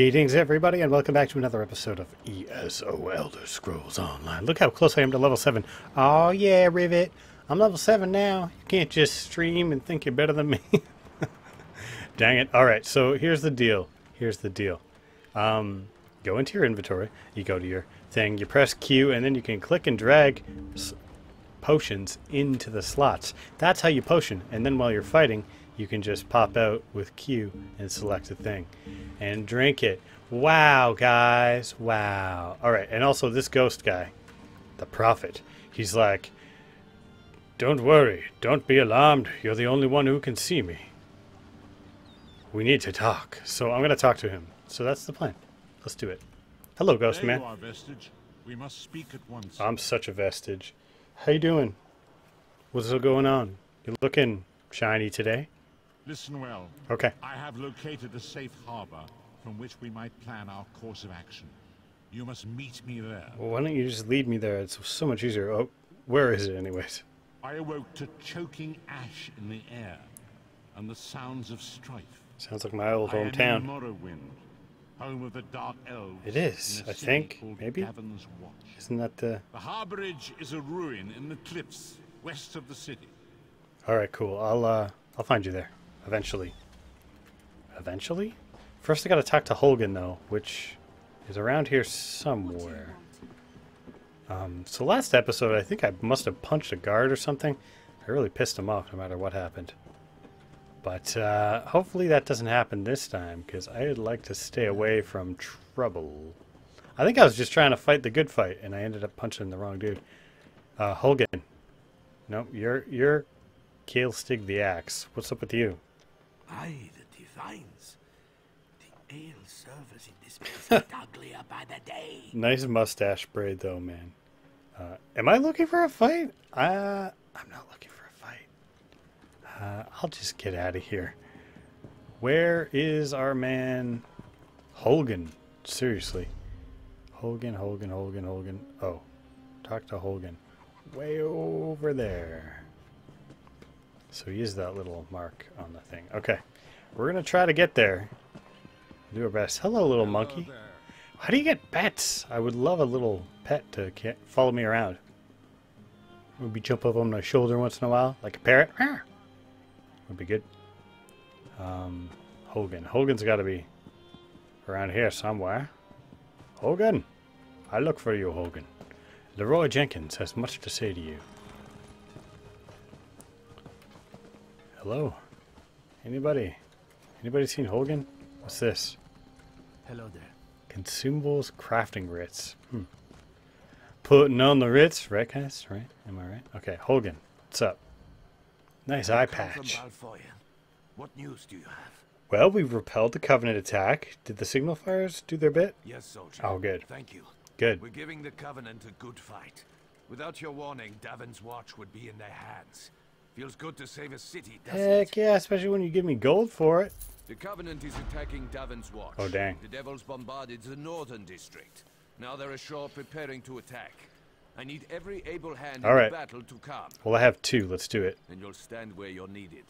Greetings, everybody, and welcome back to another episode of ESO Elder Scrolls Online. Look how close I am to level 7. Oh, yeah, Rivet. I'm level 7 now. You can't just stream and think you're better than me. Dang it. Alright, so here's the deal. Here's the deal. Um, go into your inventory. You go to your thing. You press Q, and then you can click and drag potions into the slots. That's how you potion. And then while you're fighting, you can just pop out with Q and select a thing and drink it. Wow, guys. Wow. All right. And also this ghost guy, the prophet, he's like, don't worry. Don't be alarmed. You're the only one who can see me. We need to talk. So I'm going to talk to him. So that's the plan. Let's do it. Hello, ghost there man. You are, vestige. We must speak at once. I'm such a vestige. How you doing? What's going on? You're looking shiny today. Listen well. Okay. I have located a safe harbor from which we might plan our course of action. You must meet me there. Well, why don't you just lead me there? It's so much easier. Oh, where is it, anyways? I awoke to choking ash in the air and the sounds of strife. Sounds like my old I am in hometown. Morrowind, home of the Dark Elves. It is, I think, maybe? Isn't that the? The harborage is a ruin in the cliffs west of the city. All right, cool. I'll uh, I'll find you there eventually. Eventually. First, I gotta talk to Holgunn though, which is around here somewhere. Um, so last episode, I think I must have punched a guard or something. I really pissed him off, no matter what happened. But uh, hopefully that doesn't happen this time, because I'd like to stay away from trouble. I think I was just trying to fight the good fight, and I ended up punching the wrong dude. Uh, Holgunn. Nope, you're you're Kaelstig the Axe. What's up with you? Aye, the divines. The ale servers in this place get uglier by the day. Nice mustache braid, though, man. Uh, am I looking for a fight? Uh, I'm not looking for a fight. Uh, I'll just get out of here. Where is our man Holgunn? Seriously. Holgunn, Holgunn, Holgunn, Holgunn. Oh, talk to Holgunn. Way over there. So is that little mark on the thing. Okay. We're going to try to get there. Do our best. Hello, little monkey. How do you get pets? I would love a little pet to follow me around. Maybe jump up on my shoulder once in a while, like a parrot. Would be good. Um, Hogan. Hogan's got to be around here somewhere. Hogan, I look for you, Hogan. L'Royy Jehnkins has much to say to you. Hello. Anybody? Anybody seen Hogan? What's this? Hello there. Consumables crafting Writs. Hmm. Putting on the Ritz, right, guys? Right? Am I right? Okay, Hogan, what's up? Nice eye patch. What news do you have? Well, we repelled the Covenant attack. Did the signal fires do their bit? Yes, soldier. Oh, good. Thank you. Good. We're giving the Covenant a good fight. Without your warning, Davon's Watch would be in their hands. Feels good to save a city, doesn't Heck yeah, especially when you give me gold for it. The Covenant is attacking Davon's Watch. Oh, dang. The Devils bombarded the northern district. Now they're ashore preparing to attack. I need every able hand All in right. the battle to come. Well, I have two. Let's do it. and you'll stand where you're needed.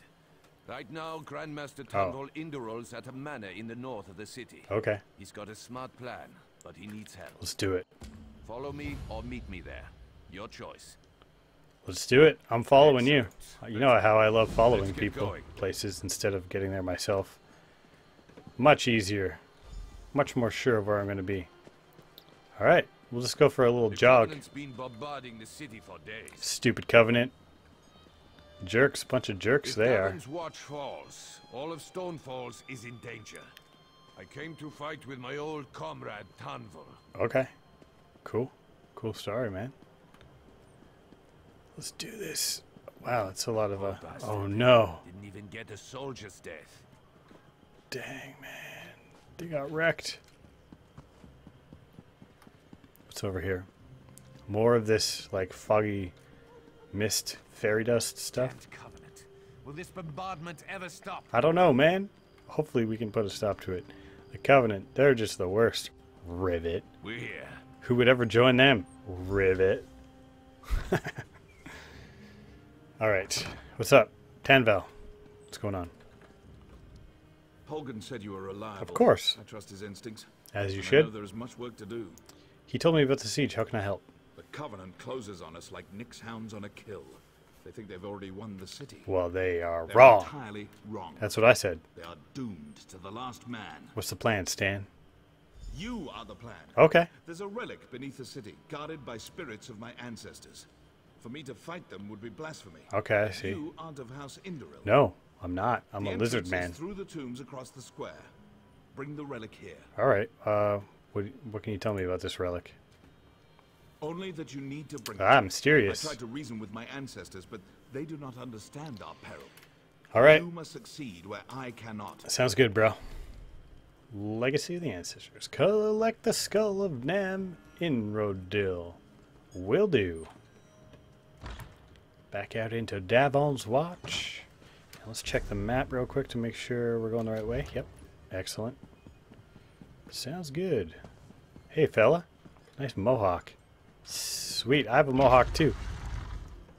Right now, Grandmaster Oh. Tungol at a manor in the north of the city. Okay, He's got a smart plan, but he needs help. let's do it. Follow me or meet me there. Your choice. Let's do it. I'm following you. You know how I love following people, places, instead of getting there myself. Much easier. Much more sure of where I'm going to be. All right, we'll just go for a little jog. Been bombarding the city for days. Stupid Covenant. Jerks, bunch of jerks If they are. Watch falls, all of Stonefalls is in danger. I came to fight with my old comrade Tanval. Okay. Cool. Cool story, man. Let's do this. Wow, that's a lot of uh. Oh no. Didn't even get a soldier's death. Dang, man. They got wrecked. What's over here? More of this, like, foggy mist, fairy dust stuff? Will this bombardment ever stop? I don't know, man. Hopefully we can put a stop to it. The Covenant, they're just the worst. Rivet. We're here. Who would ever join them? Rivet. Alright. What's up? Tanval. What's going on? Holgunn said you were reliable. Of course. I trust his instincts. As you should. there is much work to do. He told me about the siege. How can I help? The Covenant closes on us like nix-hounds on a kill. They think they've already won the city. Well, they are They're wrong. entirely wrong. That's what I said. They are doomed to the last man. What's the plan, Stan? You are the plan. Okay. There's a relic beneath the city, guarded by spirits of my ancestors. For me to fight them would be blasphemy. Okay, I see. You aren't of House Indoril. No, I'm not. I'm The a lizard man. through the tombs across the square. Bring the relic here. All right. Uh, what, what can you tell me about this relic? Only that you need to bring Ah, it. mysterious. I tried to reason with my ancestors, but they do not understand our peril. All right. You must succeed where I cannot. Sounds good, bro. Legacy of the Ancestors. Collect the skull of Nam Indoril. Will do. Back out into Davon's Watch. Let's check the map real quick to make sure we're going the right way. Yep. Excellent. Sounds good. Hey, fella. Nice mohawk. Sweet. I have a mohawk too.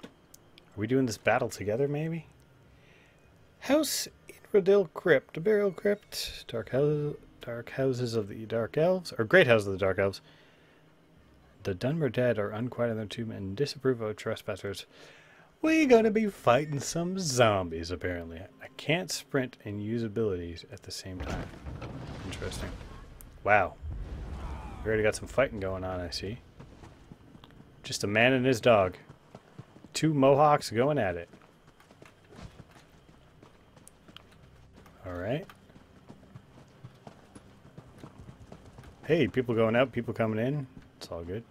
Are we doing this battle together, maybe? House Indoril Crypt, burial crypt, dark house, dark houses of the dark elves, or great houses of the dark elves. The Dunmer dead are unquiet in their tomb and disapprove of trespassers. We gonna be fighting some zombies, apparently. I can't sprint and use abilities at the same time. Interesting. Wow. We already got some fighting going on, I see. Just a man and his dog. Two Mohawks going at it. Alright. Hey, people going out, people coming in. It's all good.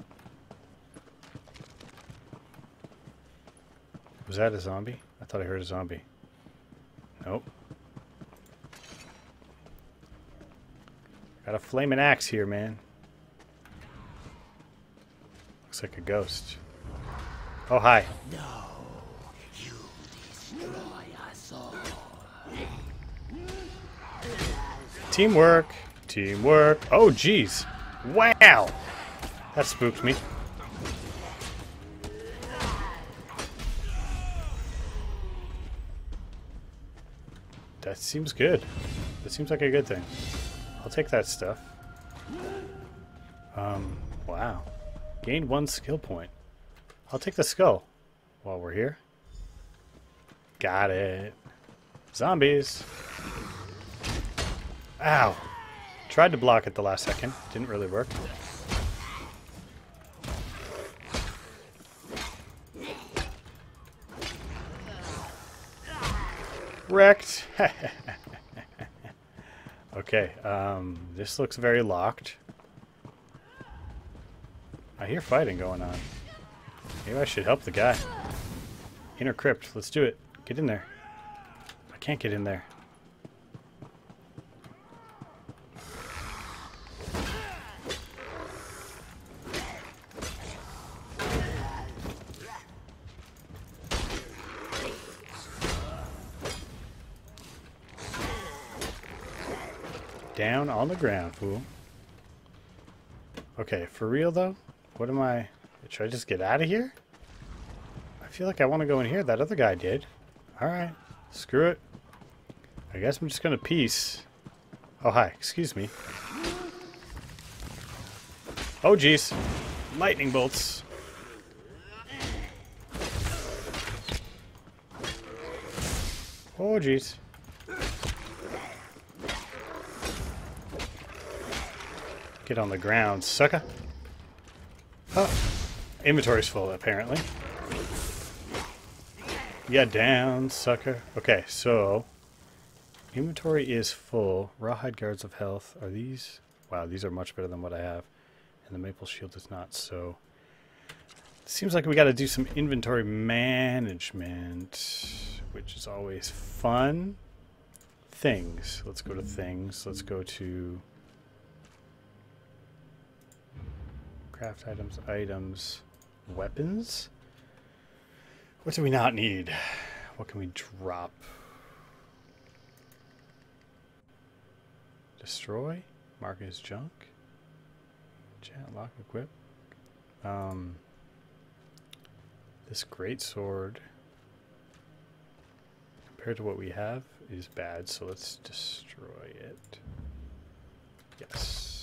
Was that a zombie? I thought I heard a zombie. Nope. Got a flaming axe here, man. Looks like a ghost. Oh, hi. Teamwork. Teamwork. Oh, jeez. Wow. That spooked me. Seems good. That seems like a good thing. I'll take that stuff. Um, wow. Gained one skill point. I'll take the skull while we're here. Got it. Zombies. Ow. Tried to block it the last second. Didn't really work. Wrecked. okay, um, this looks very locked. I hear fighting going on. Maybe I should help the guy. Inner crypt. Let's do it. Get in there. I can't get in there. Down on the ground, fool. Okay, for real though? What am I... Should I just get out of here? I feel like I want to go in here. That other guy did. Alright. Screw it. I guess I'm just going to peace. Oh, hi. Excuse me. Oh, jeez. Lightning bolts. Oh, jeez. Get on the ground, sucker. Oh, inventory's full, apparently. Yeah, down, sucker. Okay, so inventory is full. Rawhide guards of health. Are these? Wow, these are much better than what I have. And the maple shield is not, so... Seems like we got to do some inventory management, which is always fun. Things. Let's go to things. Let's go to... Craft items, items, weapons. What do we not need? What can we drop? Destroy? Mark as junk? Chat, lock, equip. Um, this great sword. compared to what we have is bad, so let's destroy it. Yes.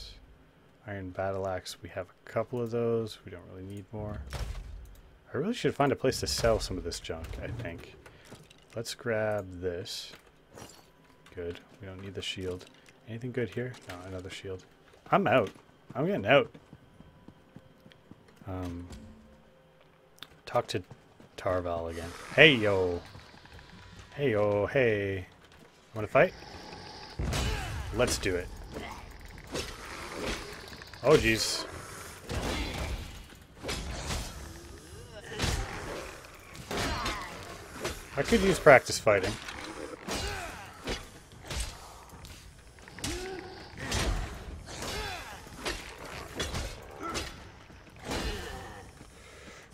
Iron battle axe, we have a couple of those. We don't really need more. I really should find a place to sell some of this junk, I think. Let's grab this. Good. We don't need the shield. Anything good here? No, another shield. I'm out. I'm getting out. Um, talk to Tarval again. Hey, yo. Hey, yo, hey. Want to fight? Let's do it. Oh, jeez. I could use practice fighting.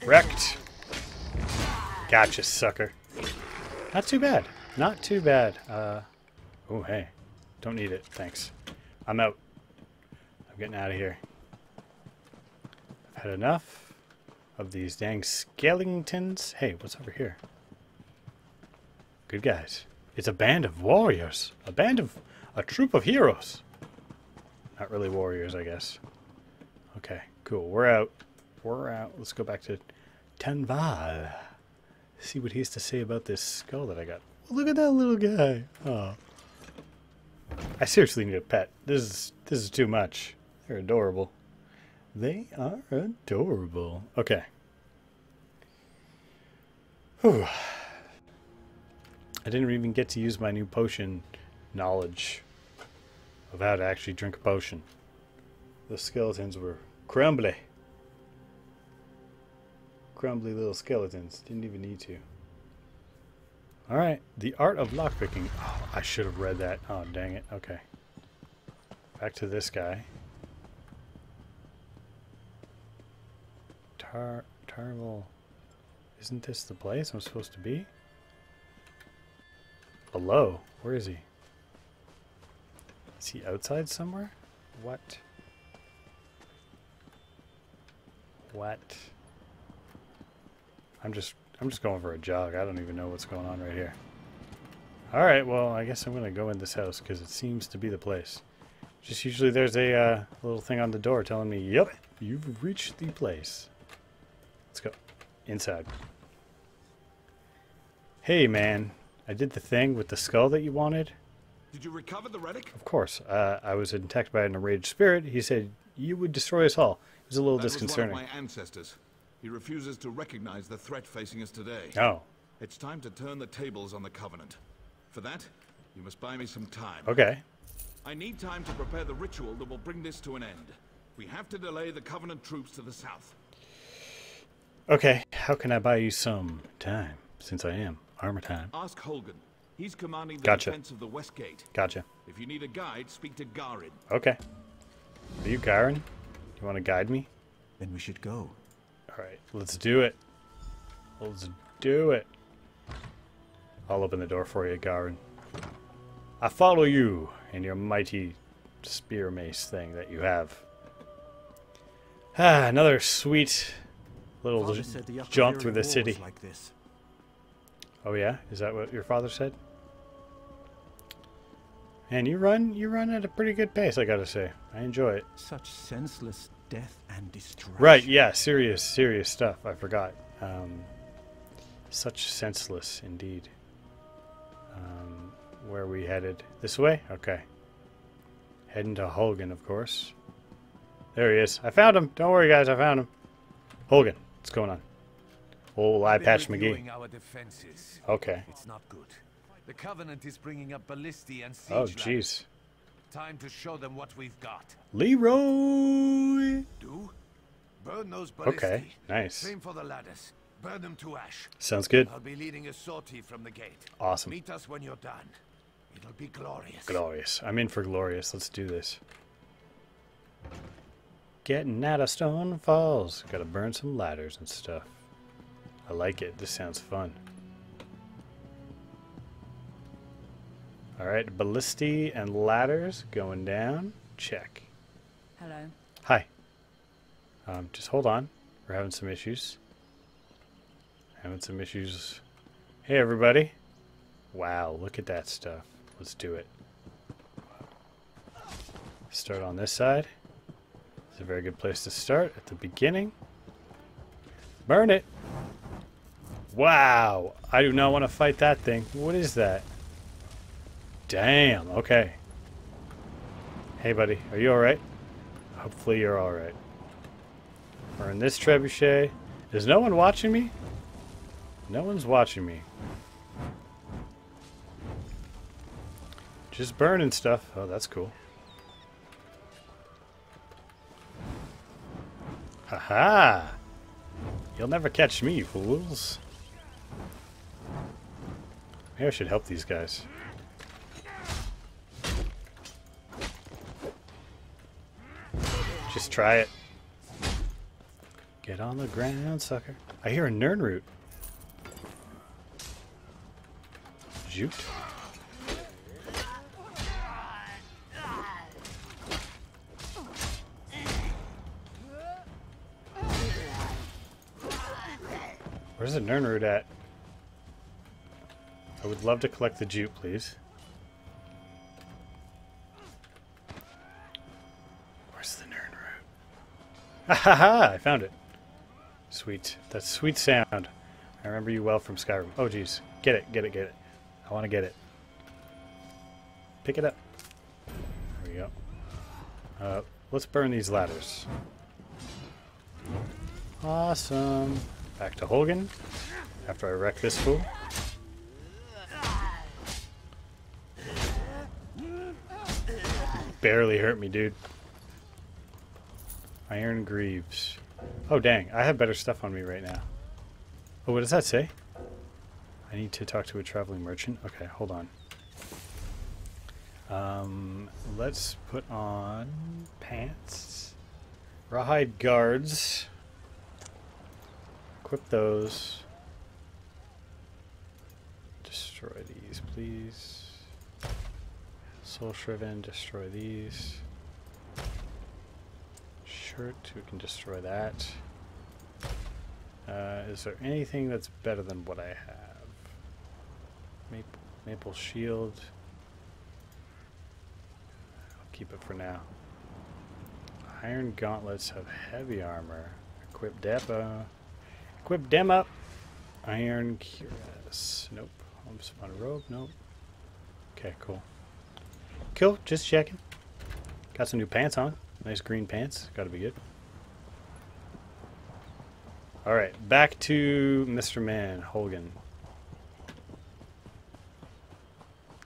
Wrecked. Gotcha, sucker. Not too bad. Not too bad. Uh, oh, hey. Don't need it. Thanks. I'm out. Getting out of here. I've had enough of these dang skeletons. Hey, what's over here? Good guys. It's a band of warriors. A band of... A troop of heroes. Not really warriors, I guess. Okay, cool. We're out. We're out. Let's go back to Tanval. See what he has to say about this skull that I got. Look at that little guy. Oh. I seriously need a pet. This is this is too much. They're adorable. They are adorable. Okay. Whew. I didn't even get to use my new potion knowledge of how to actually drink a potion. The skeletons were crumbly. Crumbly little skeletons. Didn't even need to. Alright, the art of lockpicking. Oh, I should have read that. Oh, dang it. Okay. Back to this guy. Tar. Isn't this the place I'm supposed to be? Below? Where is he? Is he outside somewhere? What? What? I'm just I'm just going for a jog. I don't even know what's going on right here. All right, well, I guess I'm going to go in this house because it seems to be the place. Just usually there's a uh, little thing on the door telling me, "Yep, you've reached the place." Let's go inside. Hey, man, I did the thing with the skull that you wanted. Did you recover the relic? Of course. Uh, I was attacked by an enraged spirit. He said you would destroy us all. It was a little That was disconcerting. one of my ancestors. He refuses to recognize the threat facing us today. Oh, It's time to turn the tables on the Covenant. For that, you must buy me some time. okay. I need time to prepare the ritual that will bring this to an end. We have to delay the Covenant troops to the south. Okay, how can I buy you some time since I am armor time? Ask Holgunn. He's commanding the Gotcha. defense of the West Gate. Gotcha. If you need a guide, speak to Garyn. Okay. Are you Garyn? You want to guide me? Then we should go. All right, let's do it. Let's do it. I'll open the door for you, Garyn. I follow you and your mighty spear mace thing that you have. Ah, another sweet little Father j- said the jaunt through the city. like this. Oh yeah, is that what your father said? And you run, you run at a pretty good pace, I gotta say. I enjoy it. Such senseless death and destruction. Right, yeah, serious, serious stuff. I forgot. Um, such senseless indeed. Um, where are we headed? This way? Okay. Heading to Hogan, of course. There he is. I found him. Don't worry, guys. I found him. Holgunn, what's going on? Eye Been patch McGee. Okay. It's not good. The Covenant is bringing up ballisti and siege Oh, jeez. Time to show them what we've got. L'Royy. Do? Burn those ballisti. Okay, nice. Same for the ladders. Burn them to ash. Sounds good. I'll be leading a sortie from the gate. Awesome. Meet us when you're done. It'll be glorious. Glorious. I'm in for glorious. Let's do this. Getting out of Stonefalls. Gotta burn some ladders and stuff. I like it. This sounds fun. Alright, ballisti and ladders going down. Check. Hello. Hi. Um, just hold on. We're having some issues. Having some issues. Hey, everybody. Wow, look at that stuff. Let's do it. Start on this side. It's a very good place to start at the beginning. Burn it. Wow. I do not want to fight that thing. What is that? Damn. Okay. Hey, buddy. Are you alright? Hopefully you're alright. Burn this trebuchet. Is no one watching me? No one's watching me. Just burning stuff. Oh, that's cool. Haha! You'll never catch me, fools. Maybe I should help these guys. Just try it. Get on the ground, sucker. I hear a Nirnroot. Jute. Where's the Nirnroot at? I would love to collect the jute, please. Where's the Nirnroot? Ha ha ha! I found it. Sweet. That's sweet sound. I remember you well from Skyrim. Oh, jeez. Get it, get it, get it. I want to get it. Pick it up. There we go. Uh, let's burn these ladders. Awesome. Back to Holgunn. After I wreck this fool. Barely hurt me, dude. Iron Greaves. Oh, dang. I have better stuff on me right now. Oh, what does that say? I need to talk to a traveling merchant. Okay, hold on. Um, let's put on pants. Rawhide guards. Equip those. Destroy these, please. Soul Shriven, destroy these. Shirt, we can destroy that. Uh, is there anything that's better than what I have? Maple, maple shield. I'll keep it for now. Iron gauntlets have heavy armor. Equip Depot. Equip them up. Iron cuirass. Nope. i'm about a robe. Nope. Okay, cool. Cool. Just checking. Got some new pants on. Nice green pants. Gotta be good. Alright, back to Mr. Man, Holgunn.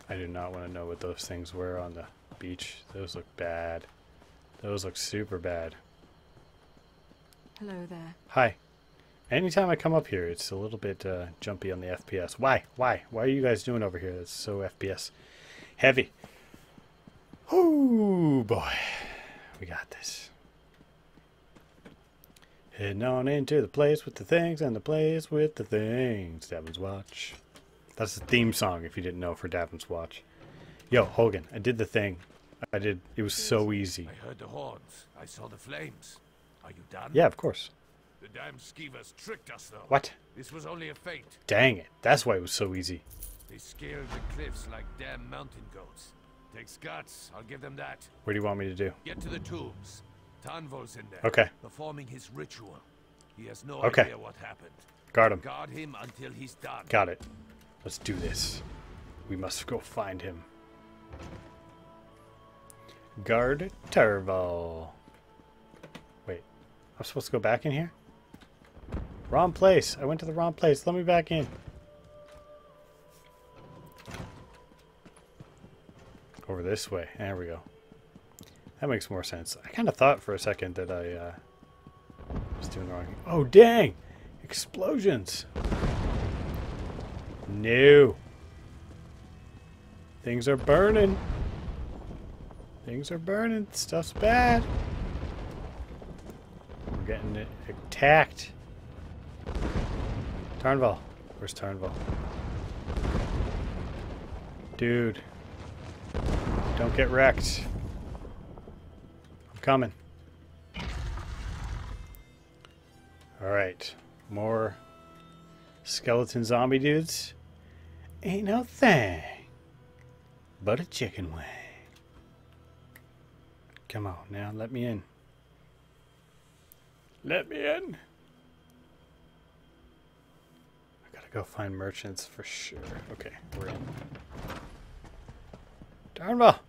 I do not want to know what those things were on the beach. Those look bad. Those look super bad. Hello there. Hi. Anytime I come up here, it's a little bit uh, jumpy on the FPS. Why? Why? Why are you guys doing over here? It's so FPS heavy. Oh boy, we got this. Heading on into the place with the things and the place with the things. Davon's Watch. That's the theme song, if you didn't know, for Davon's Watch. Yo, Hogan, I did the thing. I did. It was so easy. I heard the horns. I saw the flames. Are you done? Yeah, of course. The damn skeevers tricked us, though. What? This was only a feint. Dang it. That's why it was so easy. They scaled the cliffs like damn mountain goats. Takes guts, I'll give them that. What do you want me to do? Get to the tombs. Tanval's in there. Okay. Performing his ritual. He has no Okay. idea what happened. Guard him. Guard him until he's done. Got it. Let's do this. We must go find him. Guard Turvo. Wait, I'm supposed to go back in here? Wrong place. I went to the wrong place. Let me back in. Over this way. There we go. That makes more sense. I kind of thought for a second that I uh, was doing the wrong. Oh, dang! Explosions! No. Things are burning. Things are burning. Stuff's bad. We're getting attacked. Tarnval. Where's Tarnval? Dude. Don't get wrecked. I'm coming. Alright. More skeleton zombie dudes. ain't no thing but a chicken wing. Come on now, let me in. Let me in. I gotta go find merchants for sure. Okay, we're in. Darnville!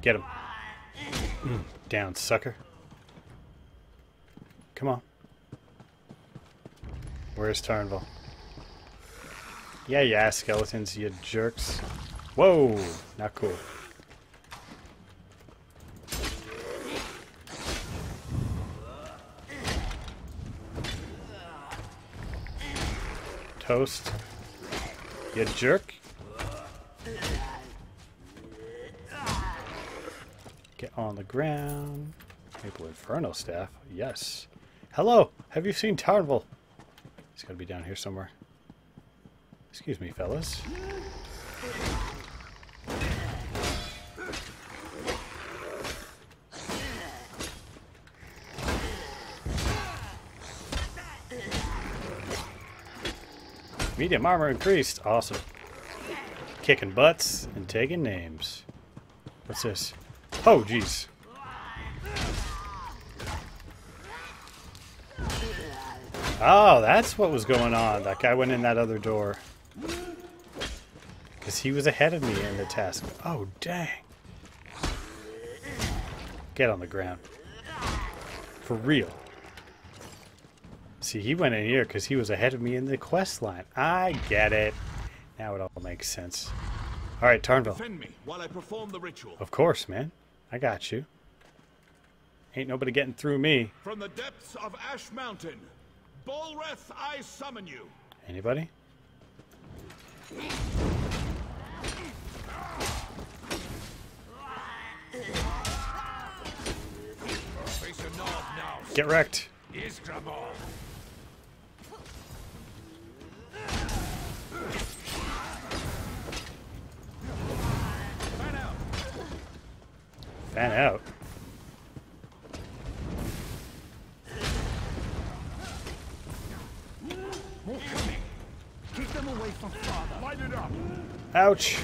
Get him. Mm, Down, sucker. Come on. Where's Tarnville? Yeah, yeah, skeletons, you jerks. Whoa, not cool. Toast. You jerk. Get on the ground. Maple Inferno staff. Yes. Hello. Have you seen Tarnville? He's got to be down here somewhere. Excuse me, fellas. Medium armor increased. Awesome. Kicking butts and taking names. What's this? Oh, jeez. Oh, that's what was going on. That guy went in that other door. Because he was ahead of me in the task. Oh, dang. Get on the ground. For real. See, he went in here because he was ahead of me in the quest line. I get it. Now it all makes sense. All right, Tarnville. Defend me while I perform the ritual. Of course, man. I got you. Ain't nobody getting through me. From the depths of Ash Mountain, Balreth, I summon you. Anybody? Face a nod now. Get wrecked. Fan out. More coming. Keep them away from father. Light it up! Ouch.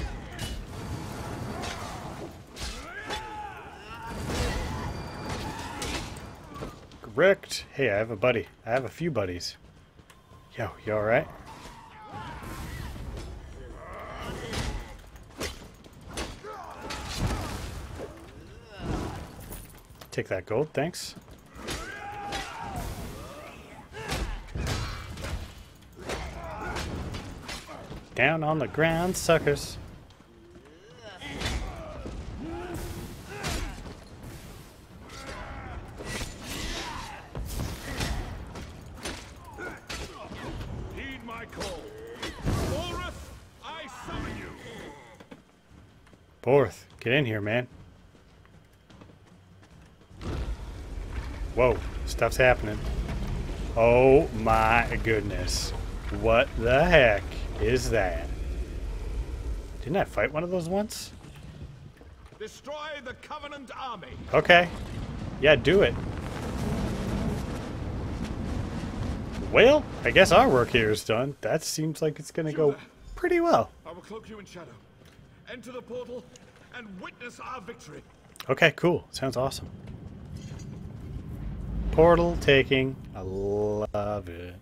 Wrecked. Hey, I have a buddy. I have a few buddies. Yo, you alright? Take that gold, thanks. Down on the ground, suckers. Heed my call. Balreth, I summon you. Borth, get in here, man. Whoa, stuff's happening. Oh my goodness. What the heck is that? Didn't I fight one of those once? Destroy the Covenant army. Okay. Yeah, do it. Well, I guess our work here is done. That seems like it's gonna go pretty well. I will cloak you in shadow. Enter the portal and witness our victory. Okay, cool. Sounds awesome. Portal taking. I love it.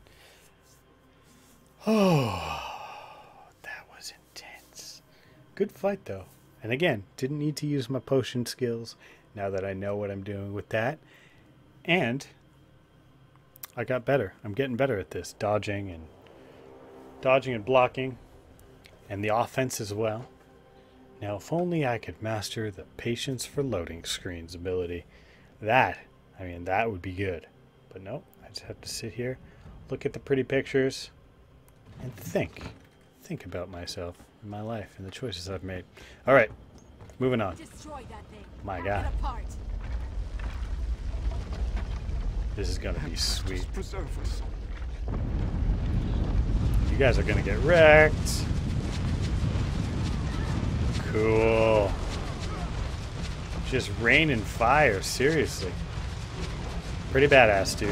Oh, that was intense. Good fight, though. And again, didn't need to use my potion skills now that I know what I'm doing with that. And I got better. I'm getting better at this. Dodging and dodging and blocking. And the offense as well. Now, if only I could master the patience for loading screens ability. That, I mean, that would be good. But no, I just have to sit here, look at the pretty pictures, and think. Think about myself and my life and the choices I've made. All right, moving on. Destroy that thing. My God. This is gonna be sweet. You guys are gonna get wrecked. Cool. Just rain and fire, seriously. Pretty badass, dude.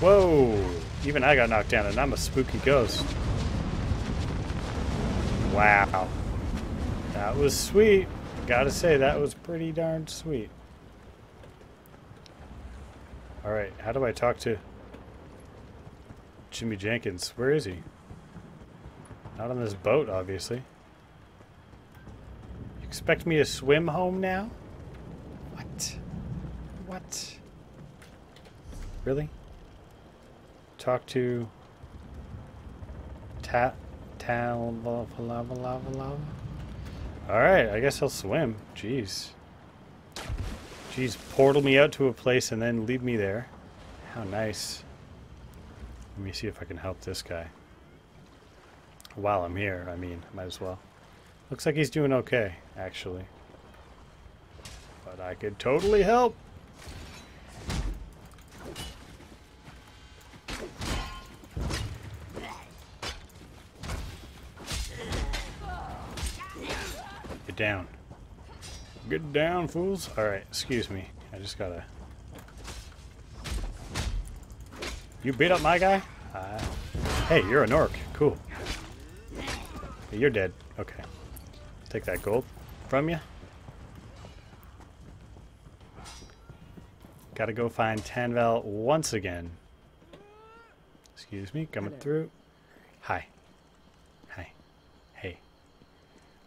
Whoa! Even I got knocked down, and I'm a spooky ghost. Wow. That was sweet. Gotta say, that was pretty darn sweet. Alright, how do I talk to Jimmy Jenkins? Where is he? Not on this boat, obviously. You expect me to swim home now? What? What? Really? Talk to Ta Tal lava lava lava lava. Alright, I guess I'll swim. Jeez. Jeez, portal me out to a place and then leave me there. How nice. Let me see if I can help this guy. While I'm here, I mean, might as well. Looks like he's doing okay, actually. But I could totally help. Get down, fools. Alright, excuse me. I just gotta... You beat up my guy? Uh, hey, you're an orc. Cool. You're dead. Okay. Take that gold from you. Gotta go find Tanval once again. Excuse me, coming through. Hi. Hi. Hey.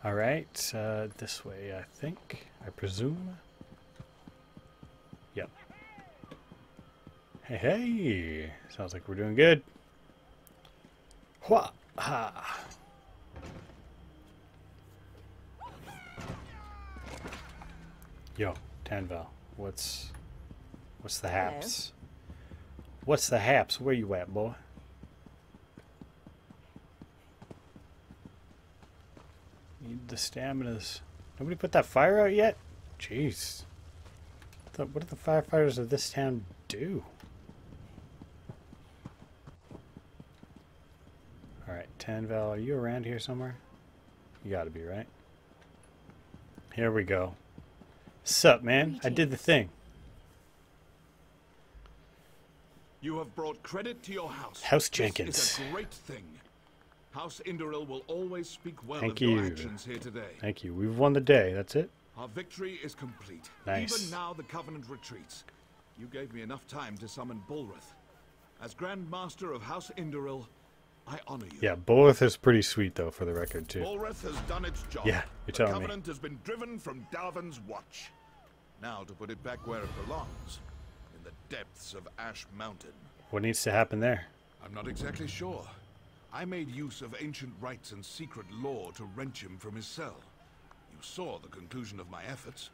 Alright, uh, this way, I think. I presume. Yep. Hey, hey! Sounds like we're doing good. Hua! Ha! Yo, Tanval, what's what's the Hello. haps? What's the haps? Where you at, boy? The staminas. Nobody put that fire out yet? Jeez. What the- what do the firefighters of this town do? Alright, Tanval, are you around here somewhere? You gotta be, right? Here we go. Sup, man? I did the thing. You have brought credit to your house. House This Jenkins. is a great thing. House Indoril will always speak well Thank of your you. actions here today. Thank you. We've won the day. That's it. Our victory is complete. Nice. Even now the Covenant retreats. You gave me enough time to summon Balreth. As Grand Master of House Indoril, I honor you. Yeah, Bolith is pretty sweet, though, for the record, too. Balreth has done its job. Yeah, you're the telling me. Covenant has been driven from Davon's watch. Now to put it back where it belongs, in the depths of Ash Mountain. What needs to happen there? I'm not exactly sure. I made use of ancient rites and secret law to wrench him from his cell. You saw the conclusion of my efforts.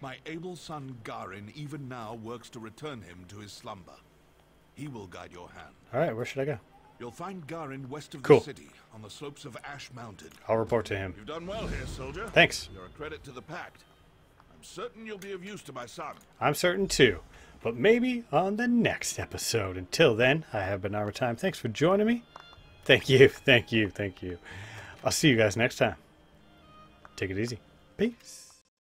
My able son Garyn even now works to return him to his slumber. He will guide your hand. All right, where should I go? You'll find Garyn west of Cool. the city, on the slopes of Ash Mountain. I'll report to him. You've done well here, soldier. Thanks. You're a credit to the Pact. I'm certain you'll be of use to my son. I'm certain, too. But maybe on the next episode. Until then, I have been Armourtime. Thanks for joining me. Thank you, thank you, thank you. I'll see you guys next time. Take it easy. Peace.